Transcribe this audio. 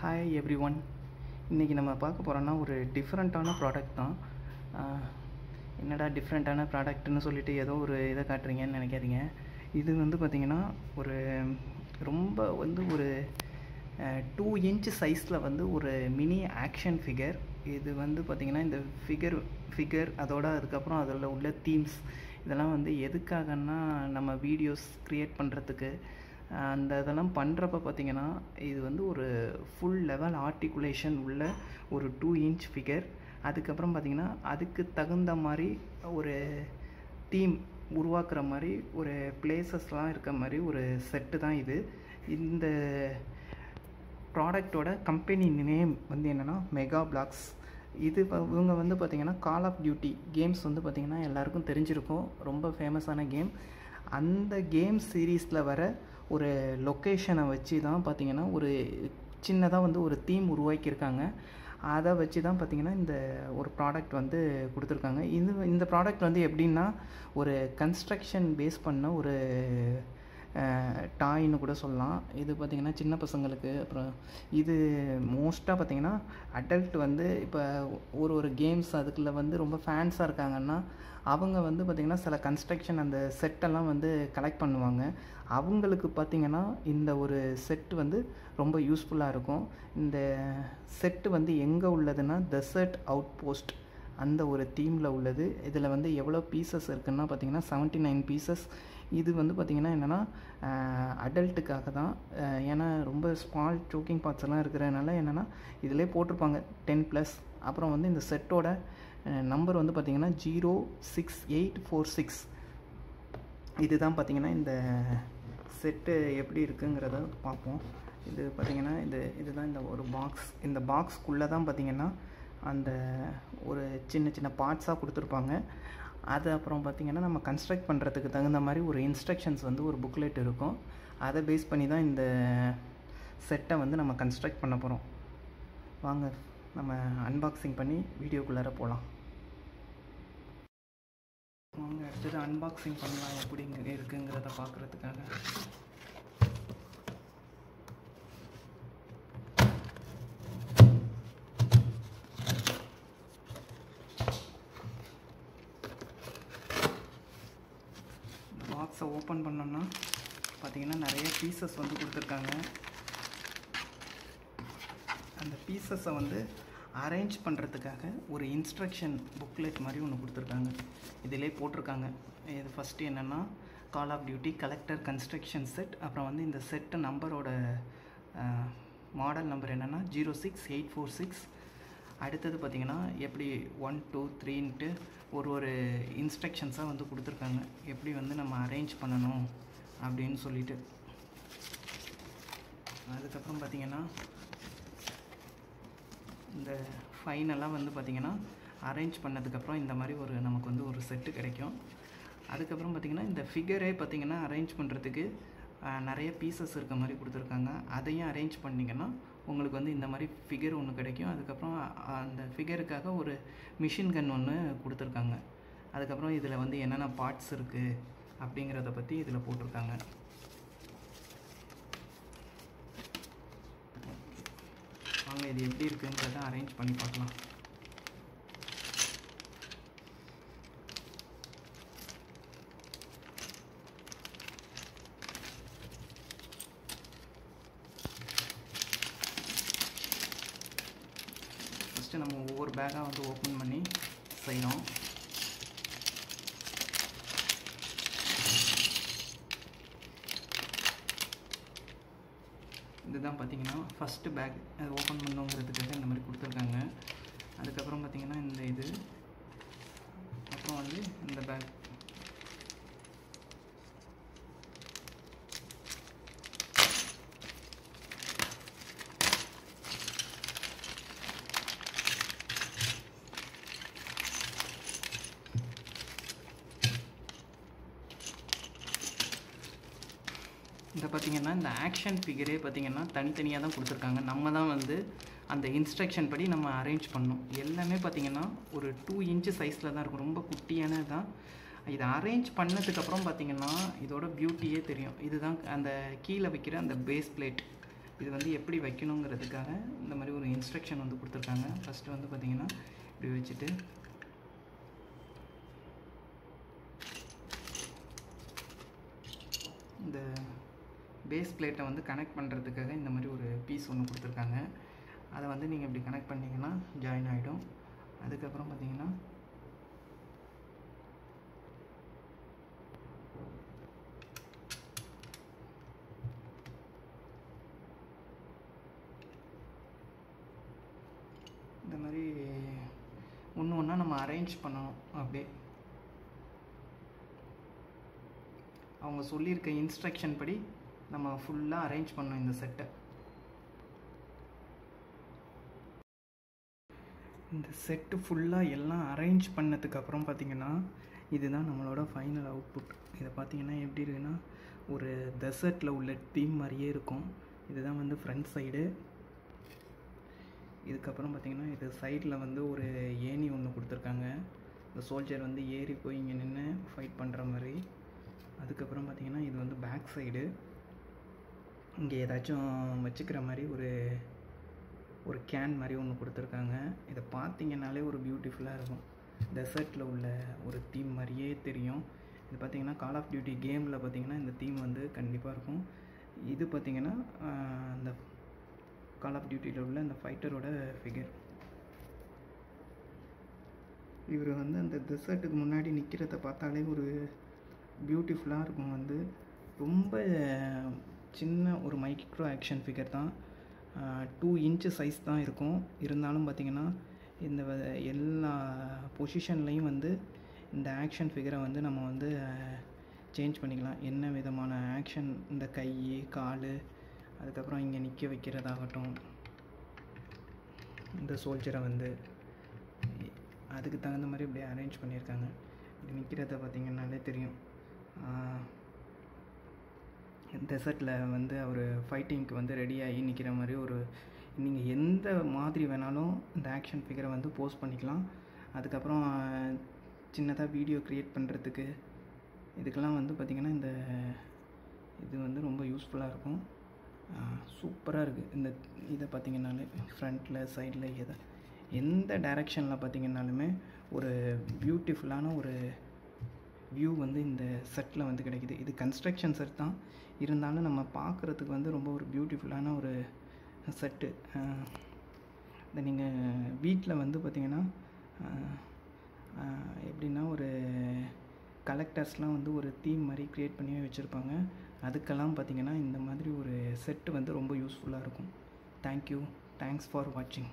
Hi every one இன்றைக்கி நம்ம பார்க்க போகிறோன்னா ஒரு டிஃப்ரெண்ட்டான ப்ராடக்ட் தான். என்னடா டிஃப்ரெண்ட்டான ப்ராடக்ட்னு சொல்லிட்டு ஏதோ ஒரு இதை காட்டுறீங்கன்னு நினைக்காதீங்க. இது வந்து பார்த்திங்கன்னா ஒரு ரொம்ப வந்து ஒரு டூ இன்ச் சைஸில் வந்து ஒரு மினி ஆக்ஷன் ஃபிகர் இது வந்து பார்த்திங்கன்னா இந்த ஃபிகர் ஃபிகர் அதோட அதுக்கப்புறம் அதில் உள்ள தீம்ஸ் இதெல்லாம் வந்து எதுக்காகன்னா நம்ம வீடியோஸ் க்ரியேட் பண்ணுறதுக்கு அந்த இதெல்லாம் பண்ணுறப்ப பார்த்தீங்கன்னா இது வந்து ஒரு ஃபுல் லெவல் ஆர்டிகுலேஷன் உள்ள ஒரு டூ இன்ச் ஃபிகர் அதுக்கப்புறம் பார்த்தீங்கன்னா அதுக்கு தகுந்த மாதிரி ஒரு தீம் உருவாக்குற மாதிரி ஒரு பிளேசஸ்லாம் இருக்க மாதிரி ஒரு செட்டு தான் இது. இந்த ப்ராடக்டோட கம்பெனி நேம் வந்து என்னென்னா மெகா பிளாக்ஸ் இது இவங்க வந்து பார்த்திங்கன்னா கால் ஆஃப் டியூட்டி கேம்ஸ் வந்து பார்த்திங்கன்னா எல்லாருக்கும் தெரிஞ்சிருக்கும். ரொம்ப ஃபேமஸான கேம் அந்த கேம் சீரீஸில் வர ஒரு லொக்கேஷனை வச்சு தான் பார்த்திங்கன்னா ஒரு சின்னதாக வந்து ஒரு தீம் உருவாக்கியிருக்காங்க. அதை வச்சு தான் பார்த்திங்கன்னா இந்த ஒரு ப்ராடக்ட் வந்து கொடுத்துருக்காங்க. இது இந்த ப்ராடக்ட் வந்து எப்படின்னா ஒரு கன்ஸ்ட்ரக்ஷன் பேஸ் பண்ண ஒரு டாய்னு கூட சொல்லலாம். இது பார்த்திங்கன்னா சின்ன பசங்களுக்கு அப்புறம் இது மோஸ்ட்டாக பார்த்திங்கன்னா அடல்ட் வந்து இப்போ ஒரு ஒரு கேம்ஸ் அதுக்குள்ளே வந்து ரொம்ப ஃபேன்ஸாக இருக்காங்கன்னா அவங்க வந்து பார்த்திங்கன்னா சில கன்ஸ்ட்ரக்ஷன் அந்த செட்டெல்லாம் வந்து கலெக்ட் பண்ணுவாங்க. அவங்களுக்கு பார்த்திங்கன்னா இந்த ஒரு செட் வந்து ரொம்ப யூஸ்ஃபுல்லாக இருக்கும். இந்த செட்டு வந்து எங்கே உள்ளதுன்னா டெசர்ட் அவுட் போஸ்ட் அந்த ஒரு தீமில் உள்ளது. இதில் வந்து எவ்வளோ பீசஸ் இருக்குன்னா பார்த்தீங்கன்னா செவன்ட்டி நைன் பீசஸ் இது வந்து பார்த்திங்கன்னா என்னென்னா அடல்ட்டுக்காக தான். ஏன்னா ரொம்ப ஸ்மால் சோக்கிங் பார்ட்ஸ் எல்லாம் இருக்கிறதுனால என்னென்னா இதிலே போட்டிருப்பாங்க டென் ப்ளஸ் அப்புறம் வந்து இந்த செட்டோட நம்பர் வந்து பார்த்திங்கன்னா zero six eight four six இதுதான் பார்த்தீங்கன்னா இந்த செட்டு எப்படி இருக்குங்கிறத பார்ப்போம். இது பார்த்தீங்கன்னா இது இதுதான் இந்த ஒரு பாக்ஸ் இந்த பாக்ஸ்க்குள்ளே தான் பார்த்தீங்கன்னா அந்த ஒரு சின்ன சின்ன பார்ட்ஸாக கொடுத்துருப்பாங்க. அது அப்புறம் பார்த்திங்கன்னா நம்ம கன்ஸ்ட்ரக்ட் பண்ணுறதுக்கு தகுந்த மாதிரி ஒரு இன்ஸ்ட்ரக்ஷன்ஸ் வந்து ஒரு புக்லெட் இருக்கும். அதை பேஸ் பண்ணி தான் இந்த செட்டை வந்து நம்ம கன்ஸ்ட்ரக்ட் பண்ண போகிறோம் வாங்க நம்ம அன்பாக்சிங் பண்ணி வீடியோக்குள்ளார போகலாம் வாங்க அடுத்தது அன்பாக்சிங் பண்ணலாம் எப்படி இருக்குங்கிறத பார்க்குறதுக்காக. பாக்ஸை ஓப்பன் பண்ணோம்னா பார்த்திங்கன்னா நிறைய பீசஸ் வந்து கொடுத்துருக்காங்க. அந்த பீசஸை வந்து அரேஞ்ச் பண்ணுறதுக்காக ஒரு இன்ஸ்ட்ரக்ஷன் புக்லெட் மாதிரி ஒன்று கொடுத்துருக்காங்க. இதிலே போட்டிருக்காங்க. இது ஃபஸ்ட்டு என்னென்னா call of duty collector construction set அப்புறம் வந்து இந்த செட்டு நம்பரோட மாடல் நம்பர் என்னென்னா zero six eight four six அடுத்தது பார்த்திங்கன்னா எப்படி ஒன் டூ த்ரீன்ட்டு ஒரு ஒரு இன்ஸ்ட்ரக்ஷன்ஸாக வந்து கொடுத்துருக்காங்க. எப்படி வந்து நம்ம அரேஞ்ச் பண்ணணும் அப்படின்னு சொல்லிட்டு. அதுக்கப்புறம் பார்த்திங்கன்னா இந்த ஃபைனலாக வந்து பார்த்திங்கன்னா அரேஞ்ச் பண்ணதுக்கப்புறம் இந்த மாதிரி ஒரு நமக்கு வந்து ஒரு செட்டு கிடைக்கும். அதுக்கப்புறம் பார்த்திங்கன்னா இந்த ஃபிகரே பார்த்திங்கன்னா அரேஞ்ச் பண்ணுறதுக்கு நிறைய பீசஸ் இருக்க மாதிரி கொடுத்துருக்காங்க. அதையும் அரேஞ்ச் பண்ணிங்கன்னா உங்களுக்கு வந்து இந்த மாதிரி ஃபிகர் ஒன்று கிடைக்கும். அதுக்கப்புறம் அந்த ஃபிகருக்காக ஒரு மிஷின் கன் ஒன்று கொடுத்துருக்காங்க. அதுக்கப்புறம் இதில் வந்து என்னென்ன பார்ட்ஸ் இருக்குது அப்படிங்கிறத பற்றி இதில் போட்டிருக்காங்க. வாங்க இது எப்படி இருக்குங்கிறத அரேஞ்ச் பண்ணி பார்க்கலாம். ஃபஸ்ட்டு நம்ம ஒவ்வொரு பேக்காக வந்து ஓப்பன் பண்ணி செய்கிறோம் இதுதான் பார்த்தீங்கன்னா ஃபஸ்ட்டு பேக் அது ஓப்பன் பண்ணவங்க இந்த மாதிரி கொடுத்துருக்காங்க அதுக்கப்புறம் பார்த்தீங்கன்னா இந்த இது அப்புறம் வந்து இந்த பேக் இந்த பார்த்திங்கன்னா இந்த ஆக்ஷன் ஃபிகரே பார்த்திங்கன்னா தனித்தனியாக தான் கொடுத்துருக்காங்க. நம்ம தான் வந்து அந்த இன்ஸ்ட்ரக்ஷன் படி நம்ம அரேஞ்ச் பண்ணோம் எல்லாமே பார்த்திங்கன்னா ஒரு டூ இன்ச்சு சைஸில் தான் இருக்கும். ரொம்ப குட்டியானது தான். இதை அரேஞ்ச் பண்ணதுக்கப்புறம் பார்த்திங்கன்னா இதோட பியூட்டியே தெரியும். இதுதான் அந்த கீழே வைக்கிற அந்த பேஸ் பிளேட் இது வந்து எப்படி வைக்கணுங்கிறதுக்காக இந்த மாதிரி ஒரு இன்ஸ்ட்ரக்ஷன் வந்து கொடுத்துருக்காங்க. ஃபஸ்ட்டு வந்து பார்த்திங்கன்னா இப்படி வச்சுட்டு இந்த பேஸ் பிளேட்டை வந்து கனெக்ட் பண்ணுறதுக்காக இந்த மாதிரி ஒரு பீஸ் ஒன்று கொடுத்துருக்காங்க. அதை வந்து நீங்கள் இப்படி கனெக்ட் பண்ணிங்கன்னா ஜாயின் ஆகிடும் அதுக்கப்புறம் பார்த்தீங்கன்னா இந்த மாதிரி ஒன்று ஒன்றா நம்ம அரேஞ்ச் பண்ணணும் அப்படியே. அவங்க சொல்லியிருக்க இன்ஸ்ட்ரக்ஷன் படி நம்ம ஃபுல்லாக அரேஞ்ச் பண்ணோம் இந்த செட்டை இந்த செட்டு ஃபுல்லாக எல்லாம் அரேஞ்ச் பண்ணதுக்கப்புறம் பார்த்திங்கன்னா இதுதான் நம்மளோட ஃபைனல் அவுட்புட் இதை பார்த்தீங்கன்னா எப்படி இருக்குன்னா ஒரு டெசர்ட்டில் உள்ள தீம் மாதிரியே இருக்கும். இதுதான் வந்து ஃப்ரண்ட் சைடு இதுக்கப்புறம் பார்த்திங்கன்னா இது சைடில் வந்து ஒரு ஏணி ஒன்று கொடுத்துருக்காங்க. இந்த சோல்ஜர் வந்து ஏறி போய் இங்கே நின்று ஃபைட் பண்ணுற மாதிரி. அதுக்கப்புறம் பார்த்திங்கன்னா இது வந்து பேக் சைடு இங்கே ஏதாச்சும் வச்சுக்கிற மாதிரி ஒரு ஒரு கேன் மாதிரி ஒன்று கொடுத்துருக்காங்க. இதை பார்த்தீங்கன்னாலே ஒரு பியூட்டிஃபுல்லாக இருக்கும். டெசர்ட்டில் உள்ள ஒரு தீம் மாதிரியே தெரியும். இது பார்த்திங்கன்னா கால் ஆஃப் டியூட்டி கேமில் பார்த்திங்கன்னா இந்த தீம் வந்து கண்டிப்பாக இருக்கும். இது பார்த்திங்கன்னா அந்த கால் ஆஃப் டியூட்டியில் உள்ள அந்த ஃபைட்டரோட ஃபிகர் இவர் வந்து அந்த டெசர்ட்டுக்கு முன்னாடி நிற்கிறத பார்த்தாலே ஒரு பியூட்டிஃபுல்லாக இருக்கும் வந்து. ரொம்ப சின்ன ஒரு மைக்ரோ ஆக்ஷன் ஃபிகர் தான். டூ இன்ச்சு சைஸ் தான் இருக்கும். இருந்தாலும் பார்த்திங்கன்னா இந்த எல்லா பொசிஷன்லேயும் வந்து இந்த ஆக்ஷன் ஃபிகரை வந்து நம்ம வந்து சேஞ்ச் பண்ணிக்கலாம். என்ன விதமான ஆக்ஷன் இந்த கை கால் அதுக்கப்புறம் இங்கே நிற்க வைக்கிறதாகட்டும். இந்த சோல்ஜரை வந்து அதுக்கு தகுந்த மாதிரி இப்படி அரேஞ்ச் பண்ணியிருக்காங்க. இப்படி நிற்கிறத பார்த்திங்கனாலே தெரியும். டெசர்ட்டில் வந்து அவர் ஃபைட்டிங்க்கு வந்து ரெடியாகி நிற்கிற மாதிரி ஒரு நீங்கள் எந்த மாதிரி வேணாலும் இந்த ஆக்ஷன் ஃபிகரை வந்து போஸ்ட் பண்ணிக்கலாம். அதுக்கப்புறம் சின்னதாக வீடியோ க்ரியேட் பண்ணுறதுக்கு இதுக்கெல்லாம் வந்து பார்த்திங்கன்னா இந்த இது வந்து ரொம்ப யூஸ்ஃபுல்லாக இருக்கும். சூப்பராக இருக்குது இந்த இதை பார்த்திங்கனாலே ஃப்ரண்ட்டில் சைடில் எதை எந்த டைரெக்ஷனில் பார்த்திங்கனாலுமே ஒரு பியூட்டிஃபுல்லான ஒரு வியூ வந்து இந்த செட்டில் வந்து கிடைக்குது. இது கன்ஸ்ட்ரக்ஷன் செட் தான். இருந்தாலும் நம்ம பார்க்குறதுக்கு வந்து ரொம்ப ஒரு பியூட்டிஃபுல்லான ஒரு செட்டு இந்த நீங்கள் வீட்டில் வந்து பார்த்திங்கன்னா எப்படின்னா ஒரு கலெக்டர்ஸ்லாம் வந்து ஒரு தீம் மாதிரி க்ரியேட் பண்ணி வச்சுருப்பாங்க. அதுக்கெல்லாம் பார்த்திங்கன்னா இந்த மாதிரி ஒரு செட்டு வந்து ரொம்ப யூஸ்ஃபுல்லாக இருக்கும். தேங்க்யூ தேங்க்ஸ் ஃபார் வாட்சிங்